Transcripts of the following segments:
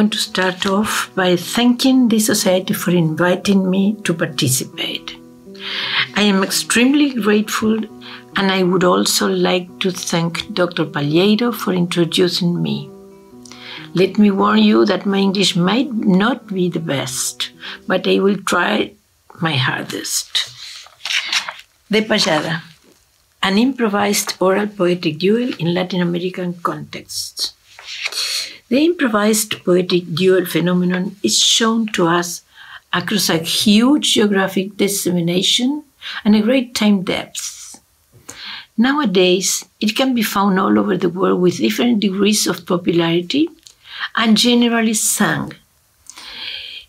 want to start off by thanking the Society for inviting me to participate. I am extremely grateful, and I would also like to thank Dr. Palheiro for introducing me. Let me warn you that my English might not be the best, but I will try my hardest. The Payada, an improvised oral poetic duel in Latin American contexts. The improvised poetic duel phenomenon is shown to us across a huge geographic dissemination and a great time depth. Nowadays, it can be found all over the world with different degrees of popularity and generally sung.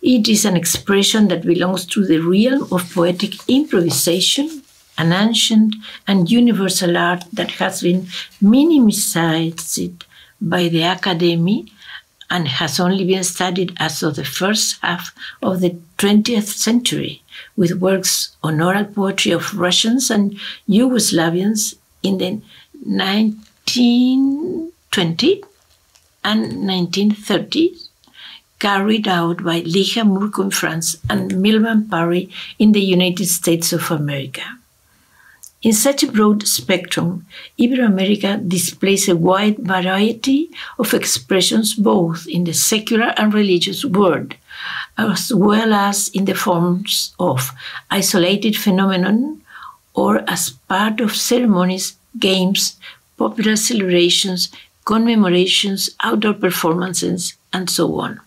It is an expression that belongs to the realm of poetic improvisation, an ancient and universal art that has been minimized by the academy and has only been studied as of the first half of the 20th century, with works on oral poetry of Russians and Yugoslavians in the 1920 and 1930s, carried out by Ligia Murko in France and Milman Parry in the United States of America. In such a broad spectrum, Iberoamerica displays a wide variety of expressions both in the secular and religious world, as well as in the forms of isolated phenomenon or as part of ceremonies, games, popular celebrations, commemorations, outdoor performances, and so on.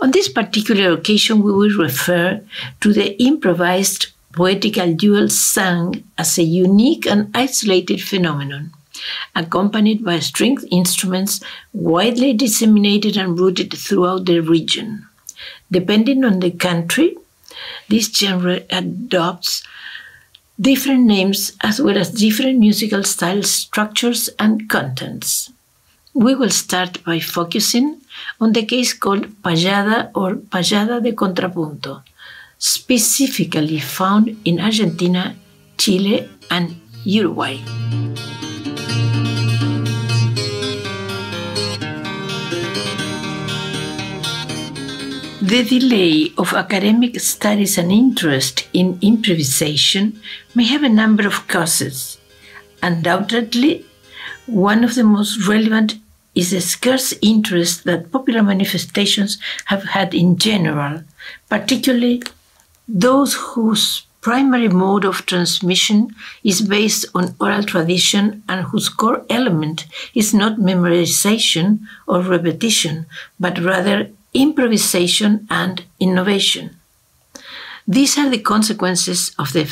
On this particular occasion, we will refer to the improvised poetical duel sung as a unique and isolated phenomenon, accompanied by stringed instruments widely disseminated and rooted throughout the region. Depending on the country, this genre adopts different names as well as different musical styles, structures, and contents. We will start by focusing on the case called Payada or Payada de Contrapunto, specifically found in Argentina, Chile, and Uruguay. The delay of academic studies and interest in improvisation may have a number of causes. Undoubtedly, one of the most relevant is the scarce interest that popular manifestations have had in general, particularly those whose primary mode of transmission is based on oral tradition and whose core element is not memorization or repetition, but rather improvisation and innovation. These are the consequences of the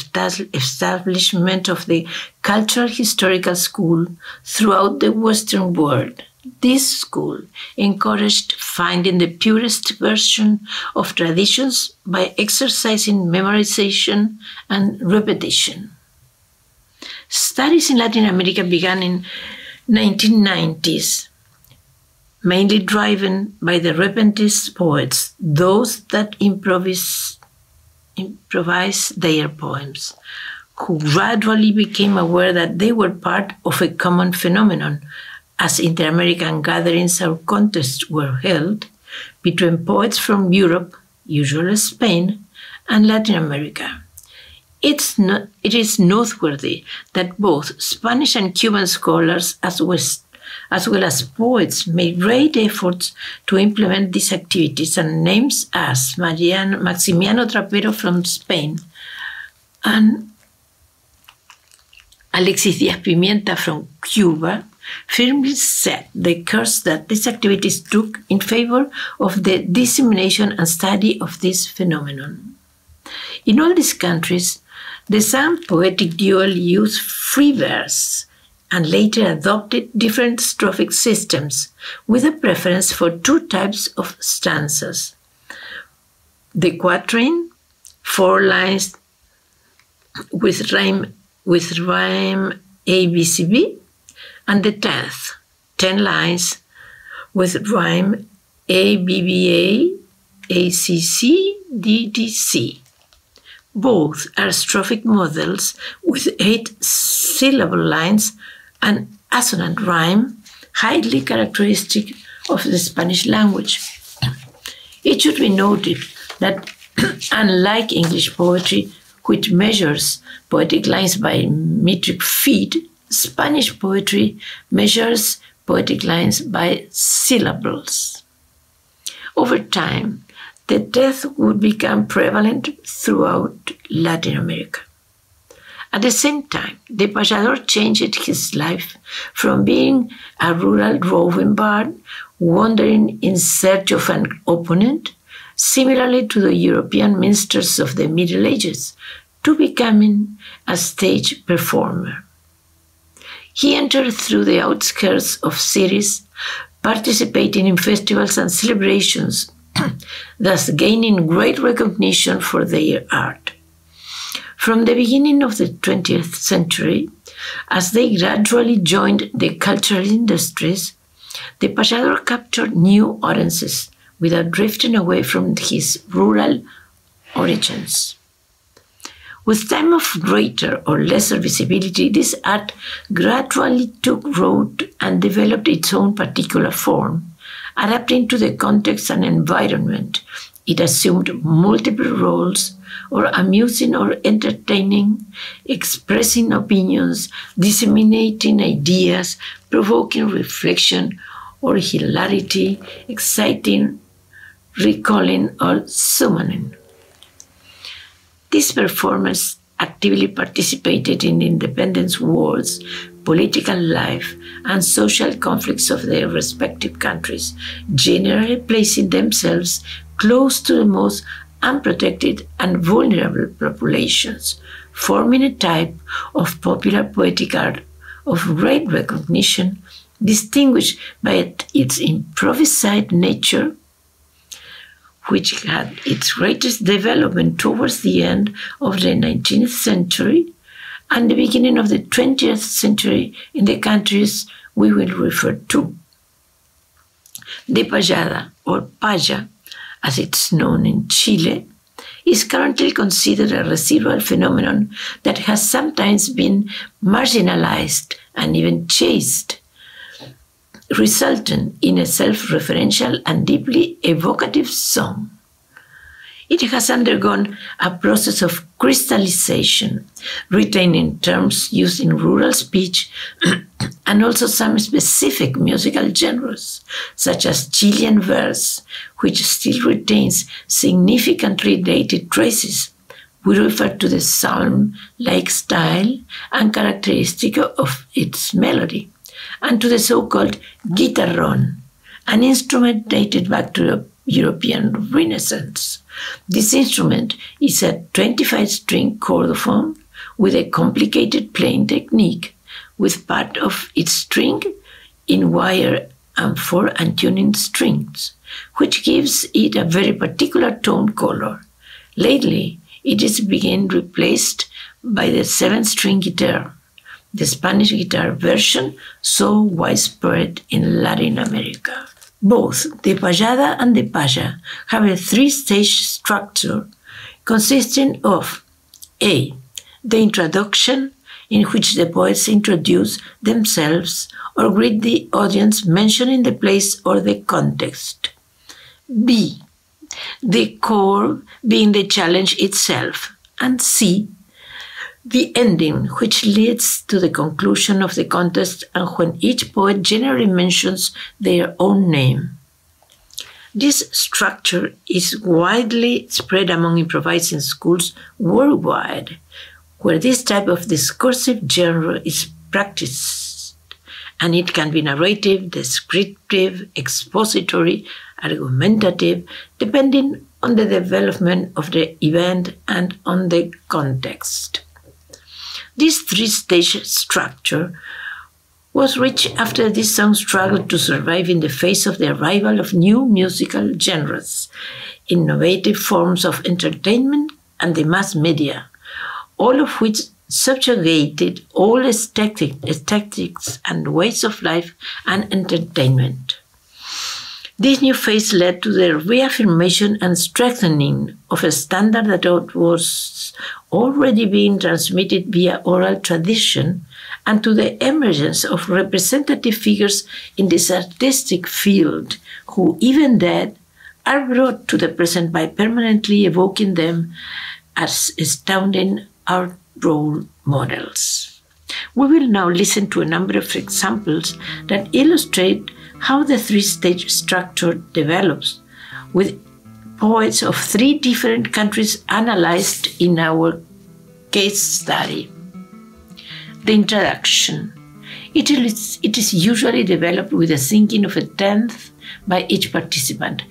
establishment of the cultural historical school throughout the Western world. This school encouraged finding the purest version of traditions by exercising memorization and repetition. Studies in Latin America began in 1990s, mainly driven by the repentist poets, those that improvise, improvise their poems, who gradually became aware that they were part of a common phenomenon as Inter-American gatherings or contests were held between poets from Europe, usually Spain, and Latin America. It's it is noteworthy that both Spanish and Cuban scholars, as well, as well as poets, made great efforts to implement these activities, and names as Maximiano Trapero from Spain and Alexis Diaz Pimienta from Cuba firmly set the course that these activities took in favor of the dissemination and study of this phenomenon. In all these countries, the sung poetic duel used free verse and later adopted different strophic systems with a preference for two types of stanzas. The quatrain, four lines with rhyme with rhyme ABCB, and the tenth, 10 lines with rhyme A, B, B, A, A, C, C, D, D, C. Both are strophic models with eight syllable lines and assonant rhyme, highly characteristic of the Spanish language. It should be noted that unlike English poetry, which measures poetic lines by metric feet, Spanish poetry measures poetic lines by syllables. Over time, the death would become prevalent throughout Latin America. At the same time, the payador changed his life from being a rural roving bard, wandering in search of an opponent, similarly to the European minstrels of the Middle Ages, to becoming a stage performer. He entered through the outskirts of cities, participating in festivals and celebrations, thus gaining great recognition for their art. From the beginning of the 20th century, as they gradually joined the cultural industries, the payador captured new audiences without drifting away from his rural origins. With time of greater or lesser visibility, this art gradually took root and developed its own particular form, adapting to the context and environment. It assumed multiple roles or amusing or entertaining, expressing opinions, disseminating ideas, provoking reflection or hilarity, exciting, recalling, or summoning. These performers actively participated in independence wars, political life, and social conflicts of their respective countries, generally placing themselves close to the most unprotected and vulnerable populations, forming a type of popular poetic art of great recognition, distinguished by its improvised nature, which had its greatest development towards the end of the 19th century and the beginning of the 20th century in the countries we will refer to. The payada, or paya, as it's known in Chile, is currently considered a residual phenomenon that has sometimes been marginalized and even chased, resulting in a self referential and deeply evocative song. It has undergone a process of crystallization, retaining terms used in rural speech and also some specific musical genres, such as Chilean verse, which still retains significantly dated traces. We refer to the psalm like style and characteristic of its melody, and to the so called guitarrón, an instrument dated back to the European Renaissance. This instrument is a 25 string chordophone with a complicated playing technique, with part of its string in wire and four untuning strings, which gives it a very particular tone color. Lately, it is being replaced by the seven string guitar, the Spanish guitar version so widespread in Latin America. Both the payada and the paya have a three stage structure consisting of A. The introduction, in which the poets introduce themselves or greet the audience mentioning the place or the context. B. The core being the challenge itself. And C the ending, which leads to the conclusion of the contest and when each poet generally mentions their own name. This structure is widely spread among improvising schools worldwide, where this type of discursive genre is practiced, and it can be narrative, descriptive, expository, argumentative, depending on the development of the event and on the context. This three stage structure was reached after this song struggled to survive in the face of the arrival of new musical genres, innovative forms of entertainment, and the mass media, all of which subjugated all aesthetic, aesthetics and ways of life and entertainment. This new phase led to the reaffirmation and strengthening of a standard that was already being transmitted via oral tradition and to the emergence of representative figures in this artistic field who, even then, are brought to the present by permanently evoking them as astounding art role models. We will now listen to a number of examples that illustrate how the three stage structure develops, with poets of three different countries analyzed in our case study. The introduction. It is, it is usually developed with a singing of a tenth by each participant.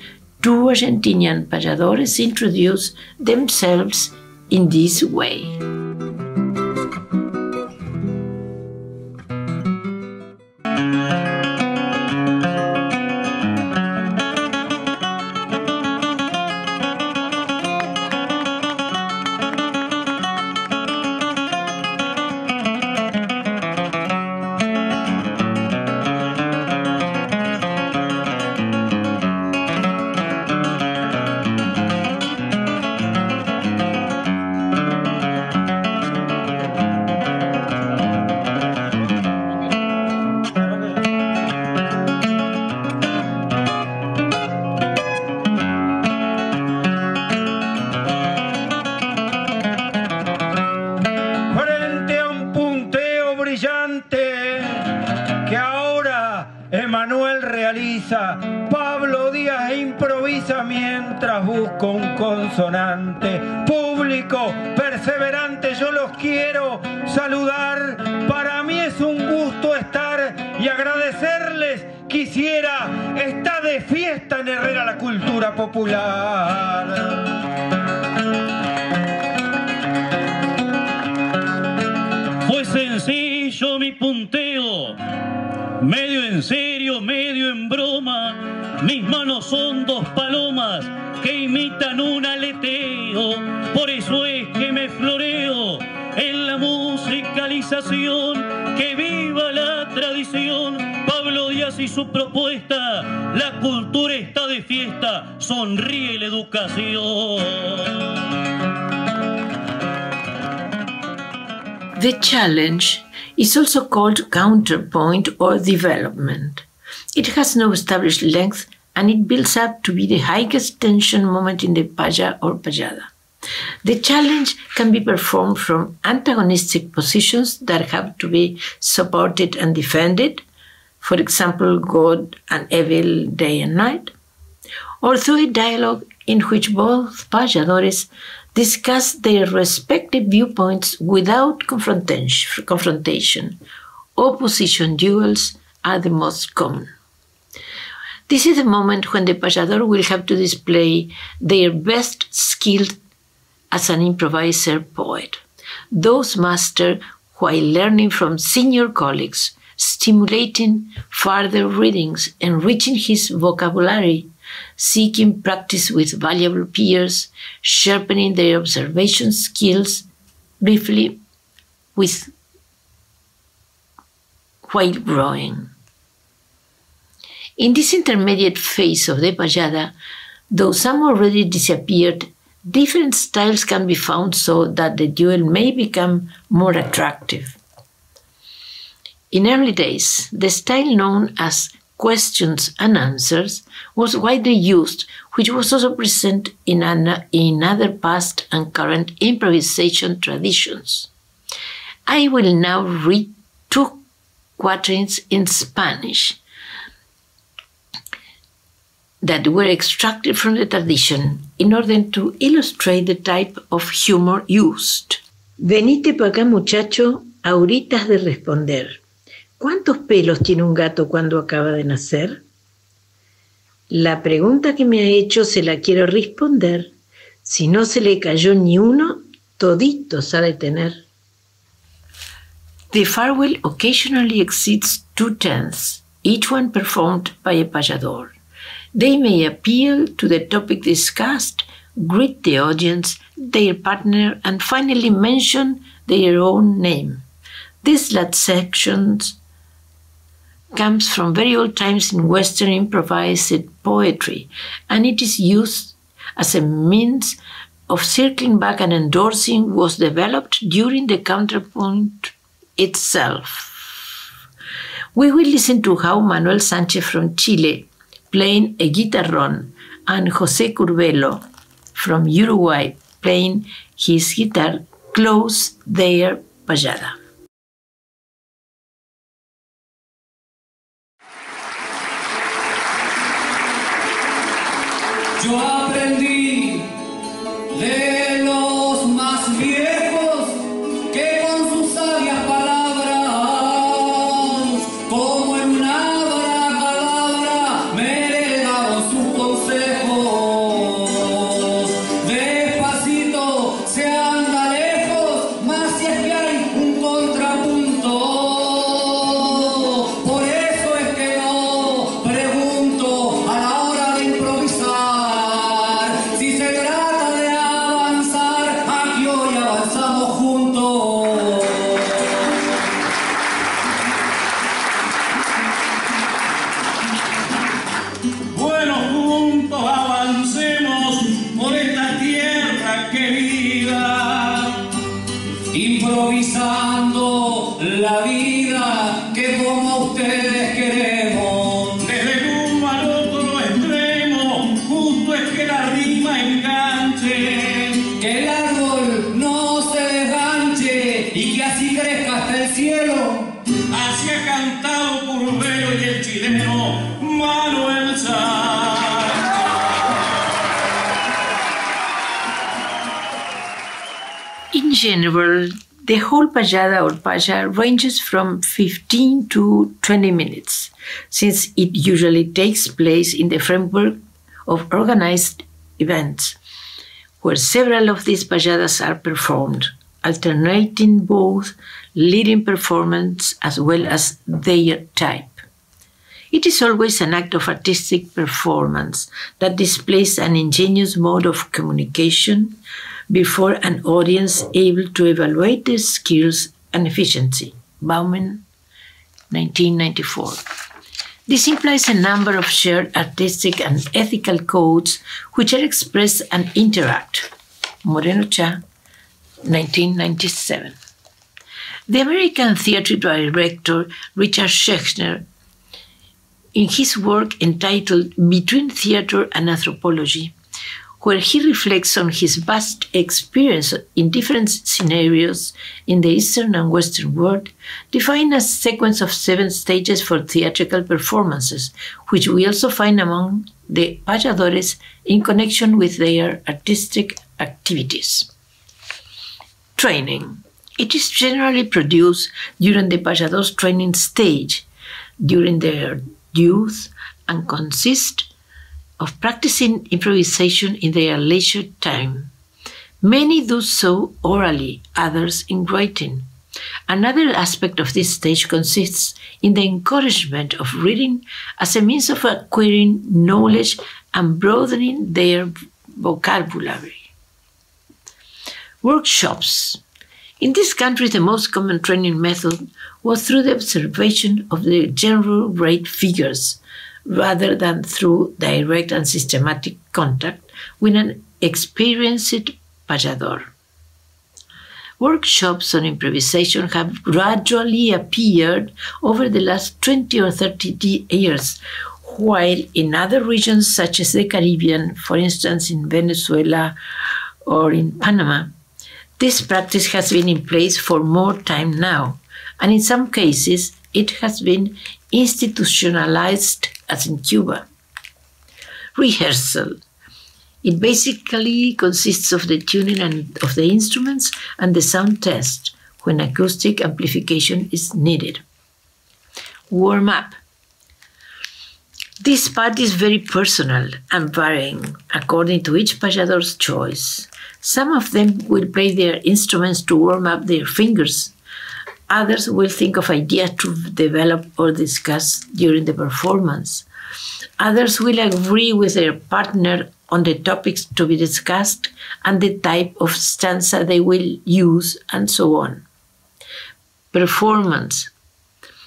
Two Argentinian payadores introduce themselves in this way. Público, perseverante, yo los quiero saludar. Para mí es un gusto estar y agradecerles. Quisiera, está de fiesta en Herrera la cultura popular. Está de fiesta. Sonríe la educación. The challenge is also called counterpoint or development. It has no established length and it builds up to be the highest tension moment in the paya or payada. The challenge can be performed from antagonistic positions that have to be supported and defended, for example, God and evil day and night, or through a dialogue in which both payadores discuss their respective viewpoints without confrontation. Opposition duels are the most common. This is the moment when the payador will have to display their best skill as an improviser poet. Those master while learning from senior colleagues, stimulating further readings, enriching his vocabulary, seeking practice with valuable peers, sharpening their observation skills, briefly, with while growing. In this intermediate phase of the payada, though some already disappeared, different styles can be found so that the duel may become more attractive. In early days, the style known as questions and answers was widely used, which was also present in, an, in other past and current improvisation traditions. I will now read two quatrains in Spanish that were extracted from the tradition in order to illustrate the type of humor used. Venite para acá, muchacho, ahorita has de responder. ¿Cuántos pelos tiene un gato cuando acaba de nacer? La pregunta que me ha hecho se la quiero responder. Si no se le cayó ni uno, toditos ha de tener. The farewell occasionally exceeds two tenths, each one performed by a payador. They may appeal to the topic discussed, greet the audience, their partner, and finally mention their own name. This last section comes from very old times in Western improvised poetry, and it is used as a means of circling back and endorsing was developed during the counterpoint itself. We will listen to how Manuel Sanchez from Chile playing a guitarron and Jose Curbelo from Uruguay playing his guitar close their payada. 좋아. The whole payada or paya ranges from 15 to 20 minutes, since it usually takes place in the framework of organized events, where several of these payadas are performed, alternating both leading performance as well as their type. It is always an act of artistic performance that displays an ingenious mode of communication before an audience able to evaluate their skills and efficiency. Bauman, 1994. This implies a number of shared artistic and ethical codes which are expressed and interact. Moreno Cha, 1997. The American theater director Richard Schechner in his work entitled Between Theater and Anthropology, where he reflects on his vast experience in different scenarios in the Eastern and Western world, defined a sequence of seven stages for theatrical performances, which we also find among the payadores in connection with their artistic activities. Training. It is generally produced during the payador's training stage, during their youth, and consists of practicing improvisation in their leisure time. Many do so orally, others in writing. Another aspect of this stage consists in the encouragement of reading as a means of acquiring knowledge and broadening their vocabulary. Workshops. In this country, the most common training method was through the observation of the general rate figures rather than through direct and systematic contact with an experienced payador. Workshops on improvisation have gradually appeared over the last 20 or 30 years, while in other regions such as the Caribbean, for instance in Venezuela or in Panama, this practice has been in place for more time now, and in some cases it has been institutionalized as in Cuba. Rehearsal. It basically consists of the tuning and, of the instruments and the sound test when acoustic amplification is needed. Warm up. This part is very personal and varying according to each payador's choice. Some of them will play their instruments to warm up their fingers. Others will think of ideas to develop or discuss during the performance. Others will agree with their partner on the topics to be discussed and the type of stanza they will use, and so on. Performance.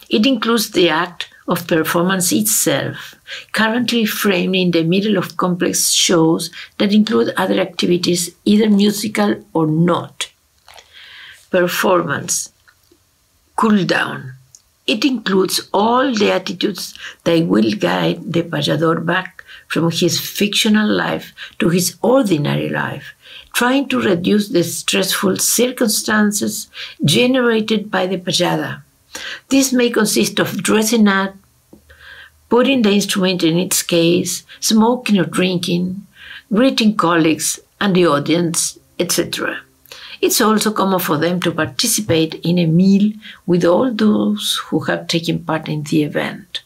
It includes the act of performance itself, currently framed in the middle of complex shows that include other activities, either musical or not. Performance. Cool down. It includes all the attitudes that will guide the payador back from his fictional life to his ordinary life, trying to reduce the stressful circumstances generated by the payada. This may consist of dressing up, putting the instrument in its case, smoking or drinking, greeting colleagues and the audience, etc. It's also common for them to participate in a meal with all those who have taken part in the event.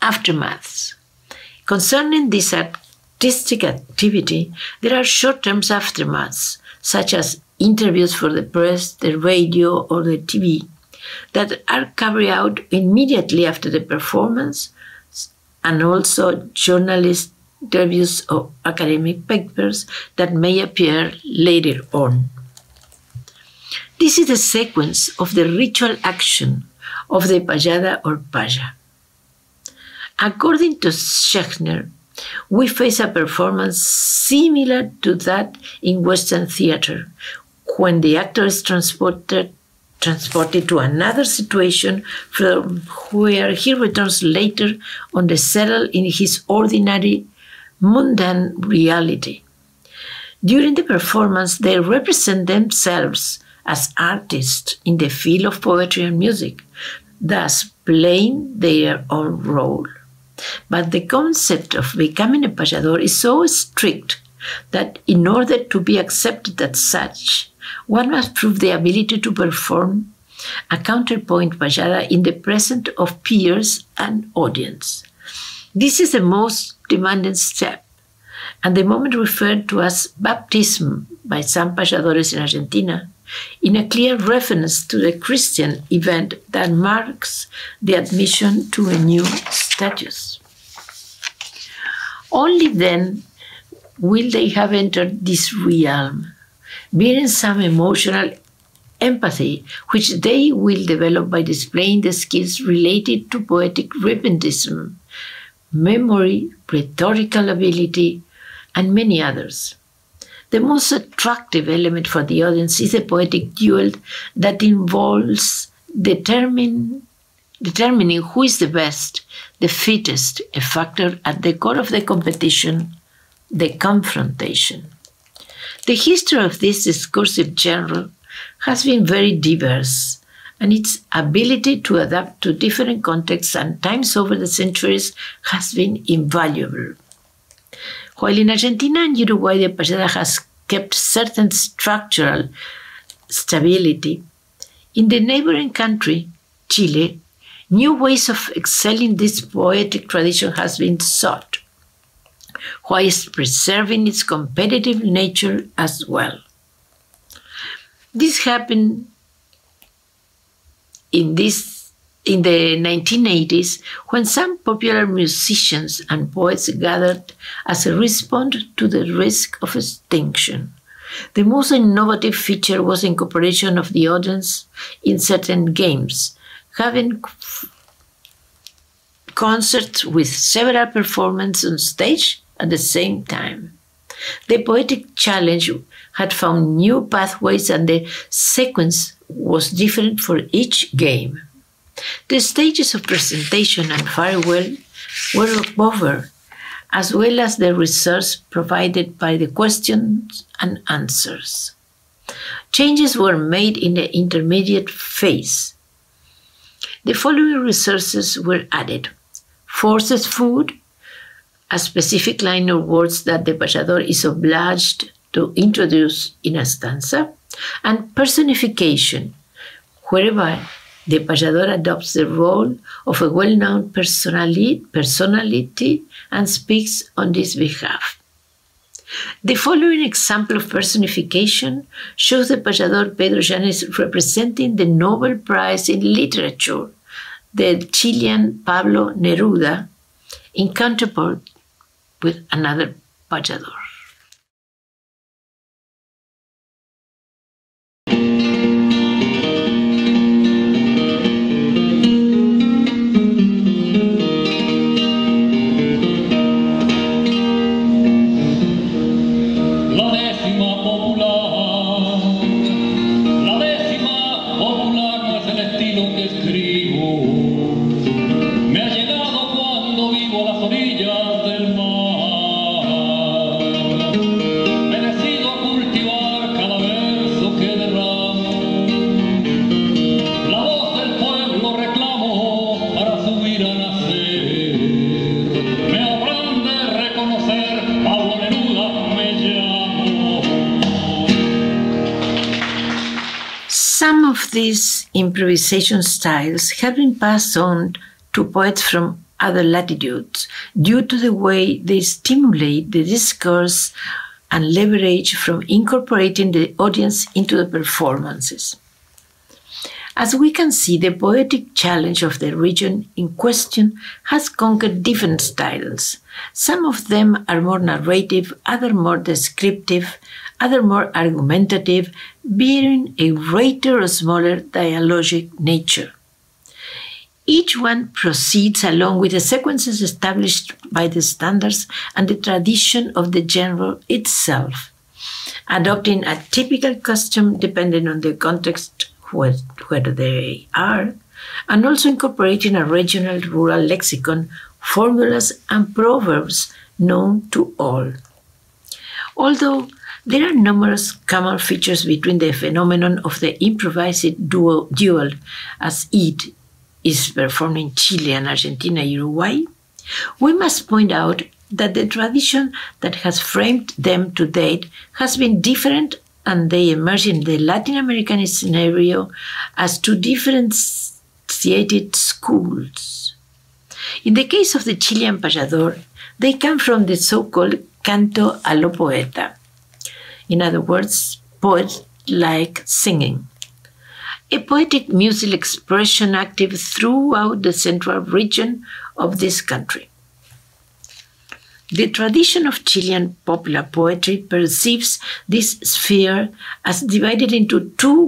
Aftermaths. Concerning this artistic activity, there are short term aftermaths, such as interviews for the press, the radio, or the TV, that are carried out immediately after the performance, and also journalist interviews or academic papers that may appear later on. This is the sequence of the ritual action of the payada or paya. According to Schechner, we face a performance similar to that in Western theater, when the actor is transported transported to another situation from where he returns later on the settle in his ordinary mundane reality. During the performance, they represent themselves as artists in the field of poetry and music, thus playing their own role. But the concept of becoming a payador is so strict that in order to be accepted as such, one must prove the ability to perform a counterpoint payada in the presence of peers and audience. This is the most demanding step, and the moment referred to as baptism by some payadores in Argentina, in a clear reference to the Christian event that marks the admission to a new status. Only then will they have entered this realm, bearing some emotional empathy, which they will develop by displaying the skills related to poetic repentism, memory, rhetorical ability, and many others. The most attractive element for the audience is a poetic duel that involves determine, determining who is the best, the fittest, a factor at the core of the competition, the confrontation. The history of this discursive genre has been very diverse, and its ability to adapt to different contexts and times over the centuries has been invaluable. While in Argentina and Uruguay the payada has kept certain structural stability, in the neighboring country, Chile, new ways of excelling this poetic tradition has been sought, whilst preserving its competitive nature as well. This happened in this in the 1980s when some popular musicians and poets gathered as a response to the risk of extinction. The most innovative feature was incorporation of the audience in certain games, having concerts with several performances on stage at the same time. The poetic challenge had found new pathways and the sequence was different for each game. The stages of presentation and farewell were over, as well as the research provided by the questions and answers. Changes were made in the intermediate phase. The following resources were added forced foot, a specific line of words that the payador is obliged to introduce in a stanza, and personification, whereby the payador adopts the role of a well known personality, and speaks on this behalf. The following example of personification shows the payador Pedro Yáñez representing the Nobel Prize in Literature, the Chilean Pablo Neruda, in counterpart with another payador. Improvisation styles have been passed on to poets from other latitudes due to the way they stimulate the discourse and leverage from incorporating the audience into the performances. As we can see, the poetic challenge of the region in question has conquered different styles. Some of them are more narrative, other more descriptive, other more argumentative, bearing a greater or smaller dialogic nature. Each one proceeds along with the sequences established by the standards and the tradition of the genre itself, adopting a typical custom depending on the context where, where they are, and also incorporating a regional rural lexicon, formulas, and proverbs known to all. Although there are numerous common features between the phenomenon of the improvised duo, duel as it is performed in Chile and Argentina, Uruguay, we must point out that the tradition that has framed them to date has been different and they emerge in the Latin American scenario as two differentiated schools. In the case of the Chilean payador, they come from the so-called canto a lo poeta. In other words, poet like singing a poetic musical expression active throughout the central region of this country. The tradition of Chilean popular poetry perceives this sphere as divided into two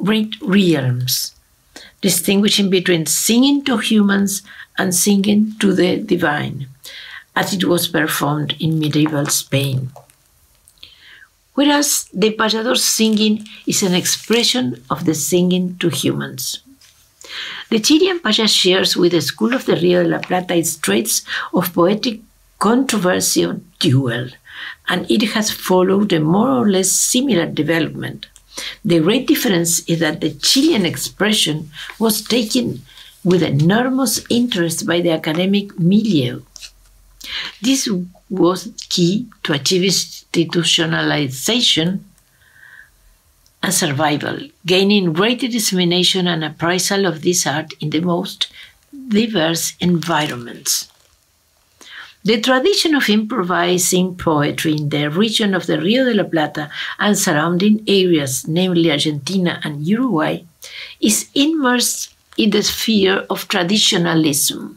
great realms, distinguishing between singing to humans and singing to the divine, as it was performed in medieval Spain whereas the payador singing is an expression of the singing to humans. The Chilean Paya shares with the School of the Rio de la Plata its traits of poetic controversial duel, and it has followed a more or less similar development. The great difference is that the Chilean expression was taken with enormous interest by the academic milieu. This was key to achieve institutionalization and survival, gaining greater dissemination and appraisal of this art in the most diverse environments. The tradition of improvising poetry in the region of the Rio de la Plata and surrounding areas, namely Argentina and Uruguay, is immersed in the sphere of traditionalism.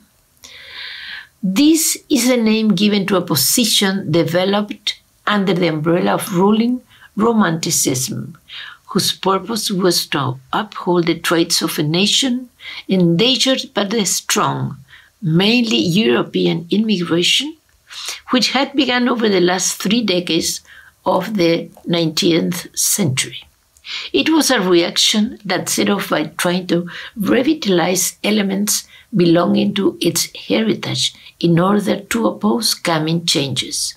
This is a name given to a position developed under the umbrella of ruling Romanticism, whose purpose was to uphold the traits of a nation endangered by the strong, mainly European immigration, which had begun over the last three decades of the 19th century. It was a reaction that set off by trying to revitalize elements belonging to its heritage in order to oppose coming changes.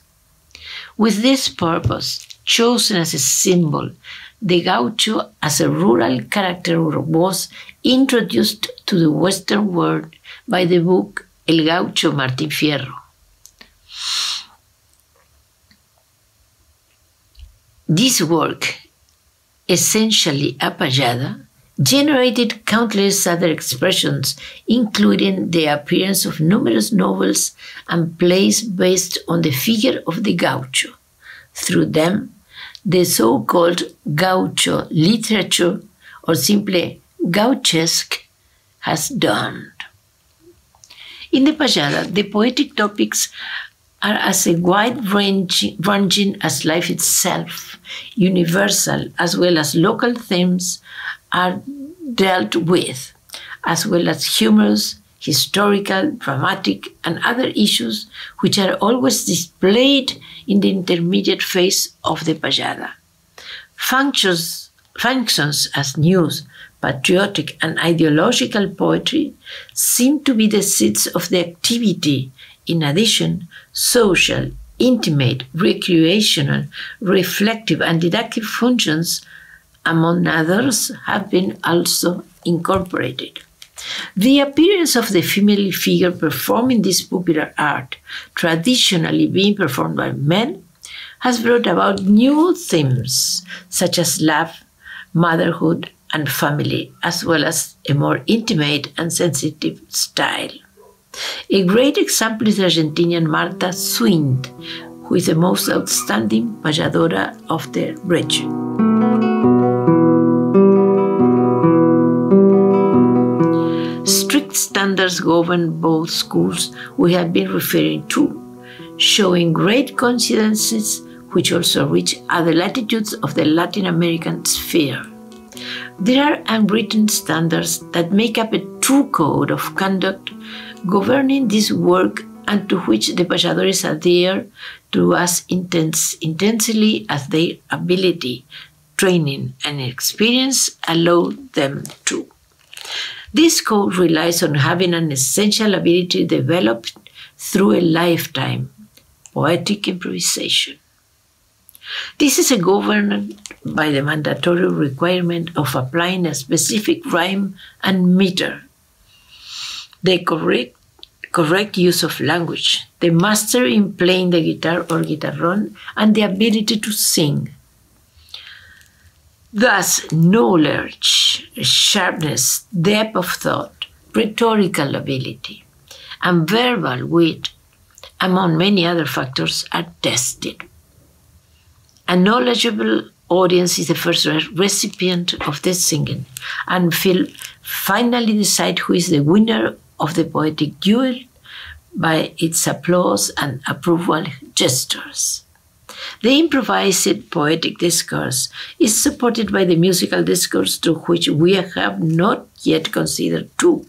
With this purpose, chosen as a symbol, the gaucho as a rural character was introduced to the Western world by the book El Gaucho Martín Fierro. This work, essentially a payada, generated countless other expressions, including the appearance of numerous novels and plays based on the figure of the gaucho. Through them, the so called gaucho literature, or simply gauchesque, has dawned. In the Payada, the poetic topics are as a wide ranging as life itself, universal as well as local themes are dealt with, as well as humorous, historical, dramatic, and other issues which are always displayed in the intermediate phase of the payada. Functions, functions as news, patriotic, and ideological poetry seem to be the seats of the activity. In addition, social, intimate, recreational, reflective, and didactic functions among others, have been also incorporated. The appearance of the female figure performing this popular art, traditionally being performed by men, has brought about new themes such as love, motherhood, and family, as well as a more intimate and sensitive style. A great example is the Argentinian Marta Suint, who is the most outstanding payadora of the region. Govern both schools we have been referring to, showing great coincidences which also reach other latitudes of the Latin American sphere. There are unwritten standards that make up a true code of conduct governing this work and to which the payadores adhere to as intense, intensely as their ability, training, and experience allow them to. This code relies on having an essential ability developed through a lifetime, poetic improvisation. This is governed by the mandatory requirement of applying a specific rhyme and meter, the correct, correct use of language, the mastery in playing the guitar or guitarron, and the ability to sing. Thus, knowledge, sharpness, depth of thought, rhetorical ability, and verbal wit, among many other factors, are tested. A knowledgeable audience is the first recipient of the singing and will finally decide who is the winner of the poetic duel by its applause and approval gestures. The improvised poetic discourse is supported by the musical discourse to which we have not yet considered two.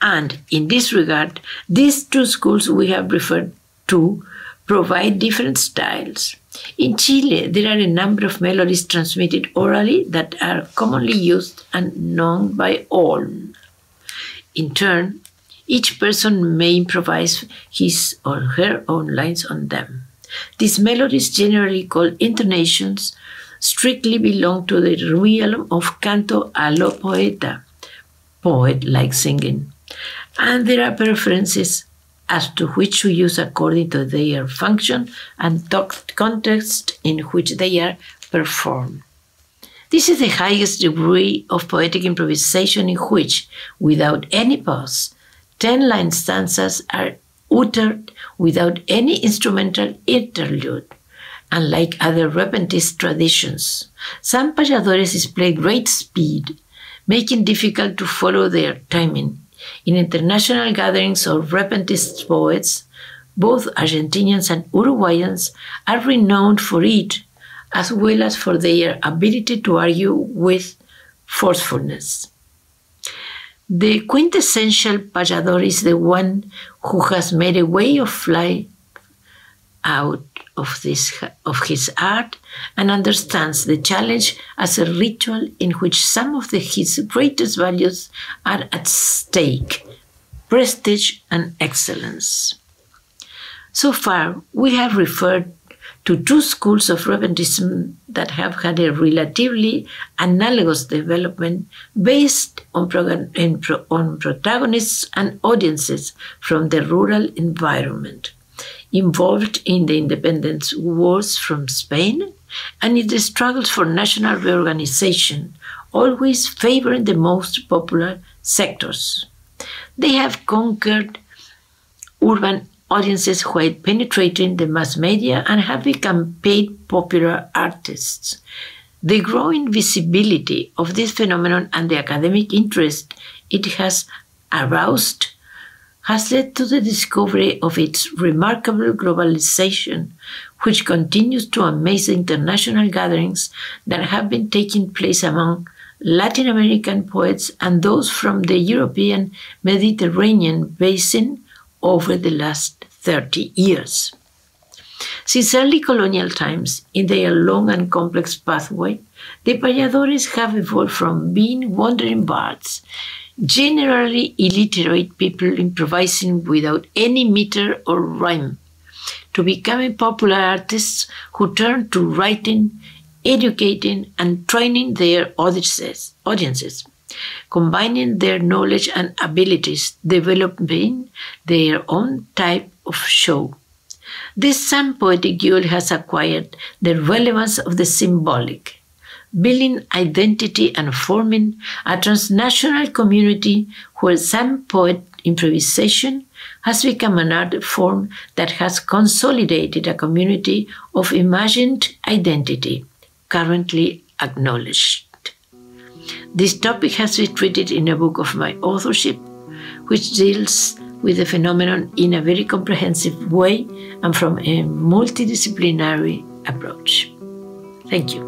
And in this regard, these two schools we have referred to provide different styles. In Chile, there are a number of melodies transmitted orally that are commonly used and known by all. In turn, each person may improvise his or her own lines on them. These melodies, generally called intonations, strictly belong to the realm of canto a lo poeta, poet like singing. And there are preferences as to which to use according to their function and context in which they are performed. This is the highest degree of poetic improvisation in which, without any pause, ten line stanzas are uttered without any instrumental interlude. Unlike other repentist traditions, some payadores display great speed, making difficult to follow their timing in international gatherings of repentist poets, both Argentinians and Uruguayans are renowned for it, as well as for their ability to argue with forcefulness. The quintessential payador is the one who has made a way of life out of, this, of his art and understands the challenge as a ritual in which some of the, his greatest values are at stake prestige and excellence. So far, we have referred to two schools of Repentism that have had a relatively analogous development based on, on protagonists and audiences from the rural environment involved in the independence wars from Spain and in the struggles for national reorganization, always favoring the most popular sectors. They have conquered urban audiences while penetrated the mass media and have become paid popular artists. The growing visibility of this phenomenon and the academic interest it has aroused has led to the discovery of its remarkable globalization, which continues to amaze international gatherings that have been taking place among Latin American poets and those from the European Mediterranean basin over the last 30 years. Since early colonial times, in their long and complex pathway, the payadores have evolved from being wandering bards generally illiterate people improvising without any meter or rhyme, to becoming popular artists who turn to writing, educating, and training their audiences, combining their knowledge and abilities, developing their own type of show. This some poetic duel has acquired the relevance of the symbolic, building identity and forming a transnational community where some poet improvisation has become an art form that has consolidated a community of imagined identity, currently acknowledged. This topic has been treated in a book of my authorship, which deals with the phenomenon in a very comprehensive way and from a multidisciplinary approach. Thank you.